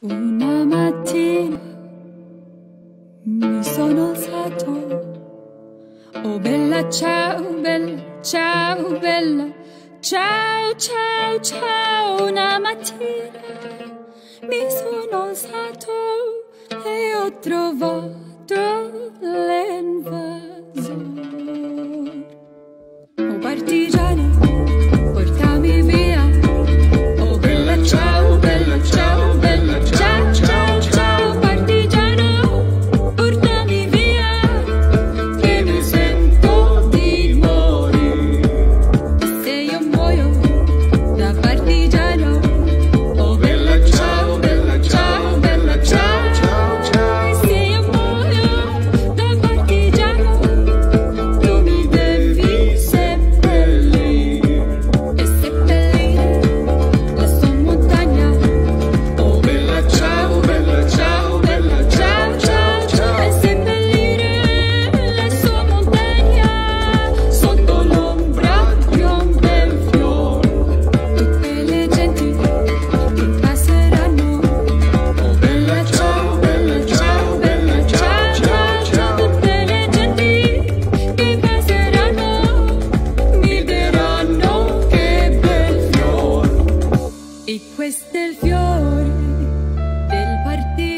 Una mattina mi sono alzato. Oh bella ciao, bella ciao, bella ciao, ciao, ciao. Una mattina mi sono alzato e ho trovato l'invasore. Oh partigiano. fiori del partito.